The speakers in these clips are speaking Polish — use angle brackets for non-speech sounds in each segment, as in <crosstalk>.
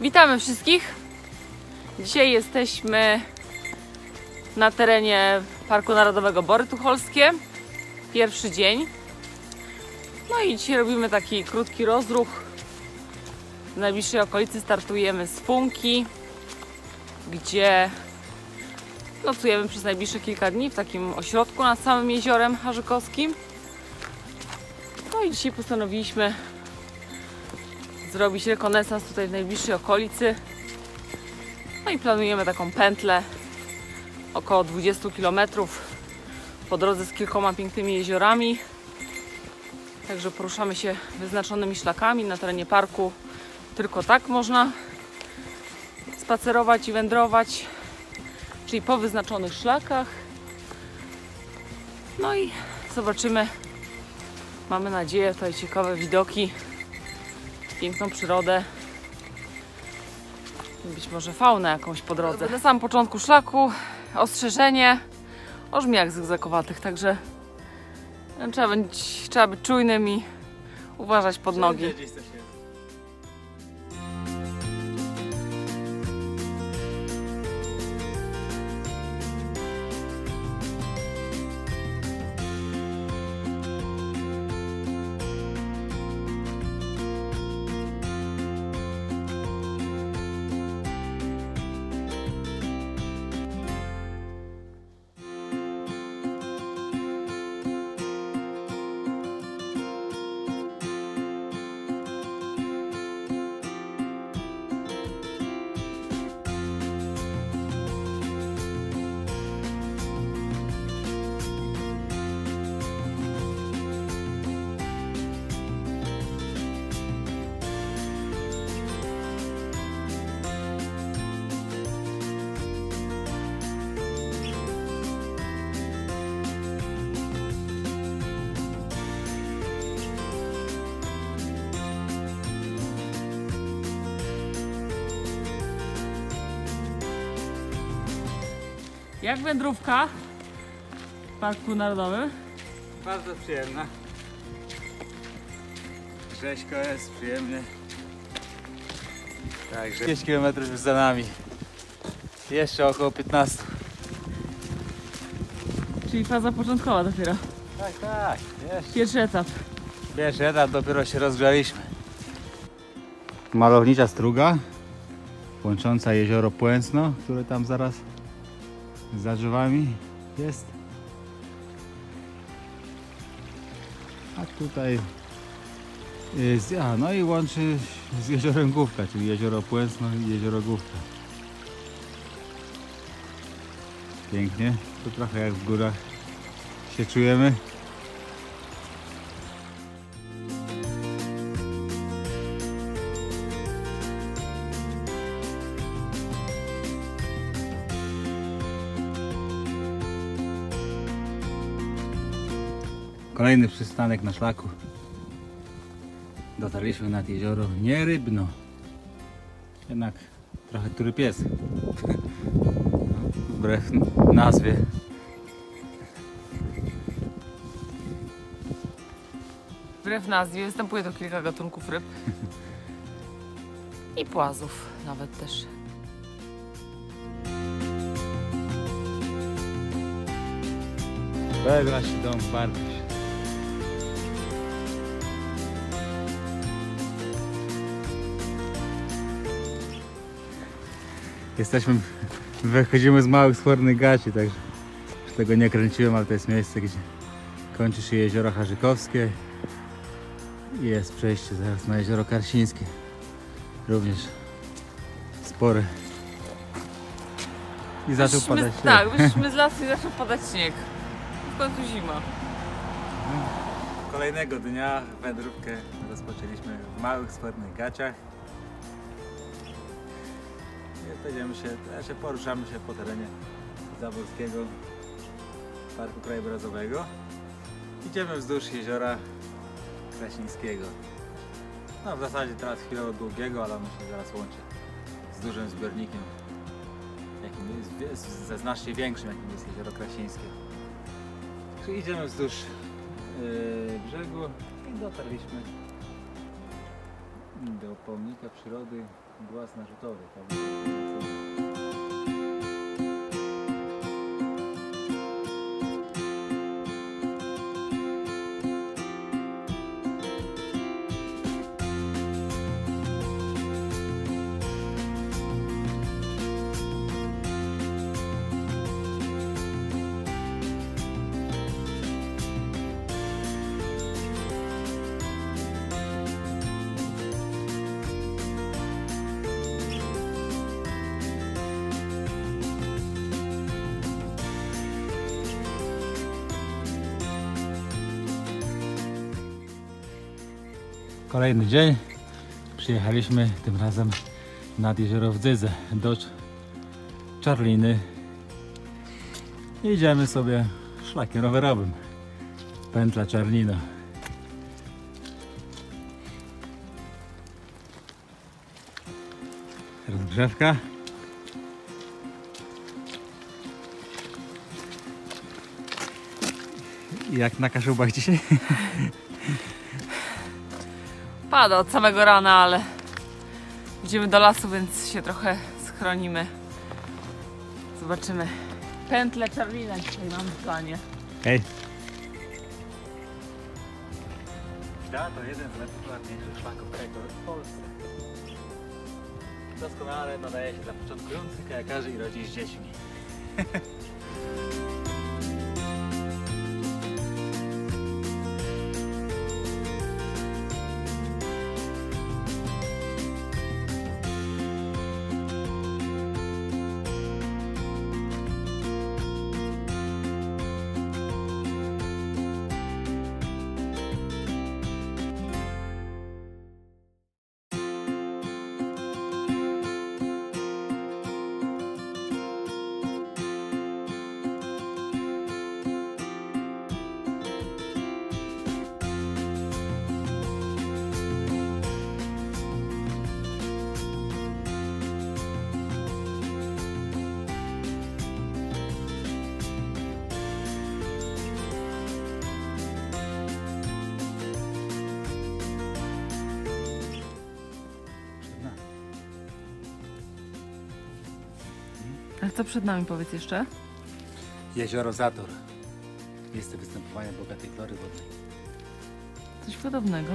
Witamy wszystkich. Dzisiaj jesteśmy na terenie Parku Narodowego Bory Tucholskie. Pierwszy dzień. No i dzisiaj robimy taki krótki rozruch. W najbliższej okolicy startujemy z Funki, gdzie nocujemy przez najbliższe kilka dni w takim ośrodku nad samym jeziorem Harzykowskim. No i dzisiaj postanowiliśmy zrobić rekonesans tutaj w najbliższej okolicy. No i planujemy taką pętlę około 20 km po drodze z kilkoma pięknymi jeziorami. Także poruszamy się wyznaczonymi szlakami na terenie parku. Tylko tak można spacerować i wędrować, czyli po wyznaczonych szlakach. No i zobaczymy. Mamy nadzieję, tutaj ciekawe widoki piękną przyrodę. Być może faunę jakąś po drodze. Na samym początku szlaku ostrzeżenie o żmijach zygzakowatych, także trzeba być, trzeba być czujnym i uważać pod nogi. Jak wędrówka w Parku Narodowym? Bardzo przyjemna. Rzeźko jest, przyjemnie. Także 5 km już za nami. Jeszcze około 15. Czyli faza początkowa dopiero. Tak, tak. Jeszcze. Pierwszy etap. Pierwszy etap dopiero się rozgrzaliśmy. Malownicza struga łącząca jezioro Płęcno, które tam zaraz za drzewami jest. A tutaj jest, a no i łączy z jeziorem Główka, czyli jezioro Płęcno i jezioro Główka. Pięknie, to trochę jak w górach się czujemy. Kolejny przystanek na szlaku. Dotarliśmy nad jezioro Nierybno. Jednak trochę tury pies. <laughs> Wbrew nazwie. Wbrew nazwie występuje tu kilka gatunków ryb. I płazów nawet też. Żegna się dom Bartuś. Jesteśmy, wychodzimy z małych skórnych gaci, także już tego nie kręciłem, ale to jest miejsce, gdzie kończy się jezioro Harzykowskie i jest przejście zaraz na jezioro Karsińskie. Również spore. I zaczął padać śnieg. Tak, wyszliśmy z lasu i zaczął padać śnieg. W końcu zima. Kolejnego dnia wędrówkę rozpoczęliśmy w małych, spornych gaciach. Będziemy się, znaczy poruszamy się po terenie Zaborskiego Parku Krajobrazowego. Idziemy wzdłuż jeziora Krasińskiego. No w zasadzie teraz chwilowo długiego, ale ono się zaraz łączy z dużym zbiornikiem, jakim jest ze znacznie większym, jakim jest jezioro Krasińskie. Czyli idziemy wzdłuż yy, brzegu i dotarliśmy do pomnika przyrody głaz narzutowy. Kolejny dzień. Przyjechaliśmy tym razem nad jezioro w Dzydze do Cz- Czarliny. Idziemy sobie szlakiem rowerowym. Pętla Czarlina. Rozgrzewka. Jak na Kaszubach dzisiaj? <laughs> Pada od samego rana, ale idziemy do lasu, więc się trochę schronimy. Zobaczymy. Pętlę Czarlina dzisiaj mam w planie. Hej. Da, to jeden z najpopularniejszych szlaków trajektory w Polsce. Doskonale nadaje się dla początkujących kajakarzy i rodzin z dziećmi. <laughs> co przed nami powiedz jeszcze? Jezioro Zator. Miejsce występowania bogatej flory wodnej. Coś podobnego.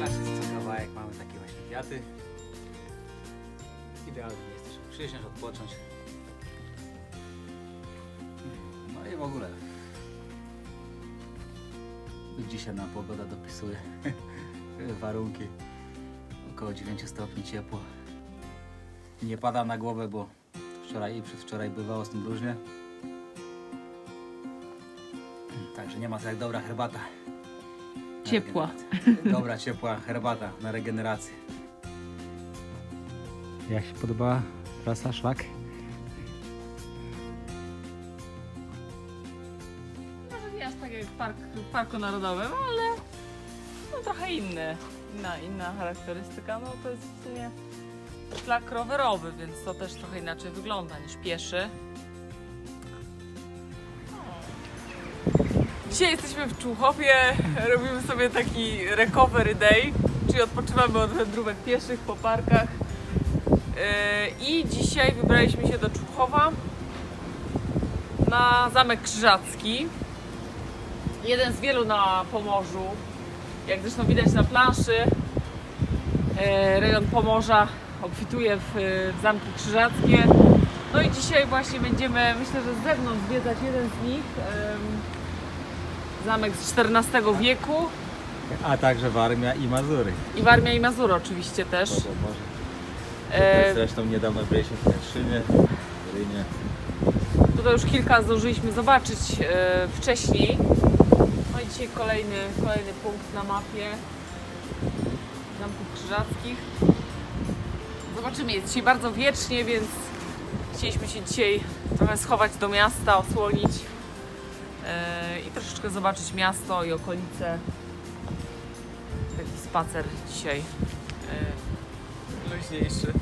Na trasie co kawałek mamy takie właśnie kwiaty. Idealnie jest też przysiąść, odpocząć. No i w ogóle. Dzisiaj nam pogoda dopisuje <laughs> warunki. Około 9 stopni ciepło. Nie pada na głowę, bo wczoraj i przedwczoraj bywało z tym różnie. Także nie ma co jak dobra herbata. Ciepła. regenerację. Dobra, ciepła herbata na regenerację. Jak się podobała trasa, szlak? Może nie aż tak jak w, park, w Parku Narodowym, ale no, trochę inny. Inna, inna charakterystyka. No to jest w sumie szlak rowerowy, więc to też trochę inaczej wygląda niż pieszy. Dzisiaj jesteśmy w Człuchowie, <laughs> robimy sobie taki recovery day, czyli odpoczywamy od wędrówek pieszych po parkach. Yy, I dzisiaj wybraliśmy się do Człuchowa na Zamek Krzyżacki. Jeden z wielu na Pomorzu. Jak zresztą widać na planszy, e, rejon Pomorza obfituje w, w zamki krzyżackie. No i dzisiaj właśnie będziemy, myślę, że z zewnątrz zwiedzać jeden z nich. Zamek z XIV wieku A także Warmia i Mazury. i Warmia i Mazury oczywiście też. Bo to może. E, Zresztą niedawno byliśmy w Kętrzynie, w Rynie. Tutaj już kilka zdążyliśmy zobaczyć e, wcześniej. No i dzisiaj kolejny, kolejny punkt na mapie Zamków Krzyżackich. Zobaczymy, jest dzisiaj bardzo wiecznie, więc chcieliśmy się dzisiaj trochę schować do miasta, osłonić i troszeczkę zobaczyć miasto i okolice. Taki spacer dzisiaj e, luźniejszy.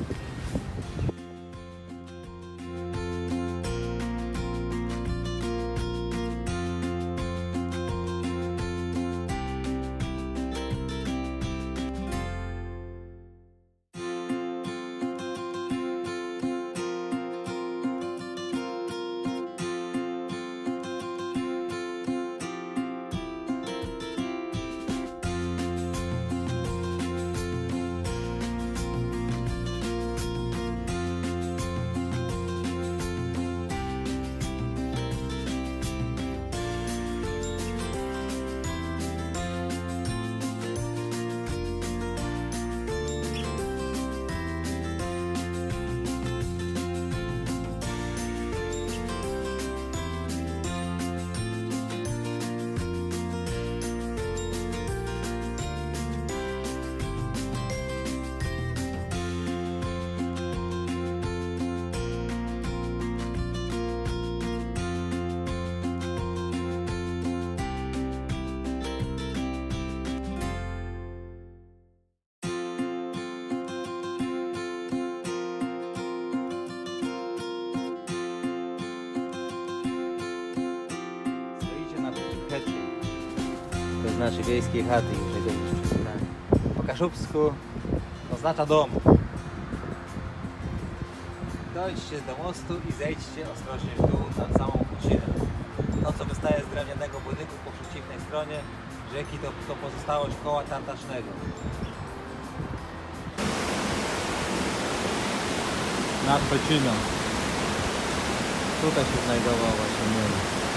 Znaczy wiejskiej chaty, już. Po kaszubsku oznacza dom. Dojdźcie do mostu i zejdźcie ostrożnie w dół nad samą hucinę. To co wystaje z drewnianego budynku po przeciwnej stronie rzeki to, to pozostałość koła tartacznego. Nad Peciną. Tutaj się znajdował właśnie młyn.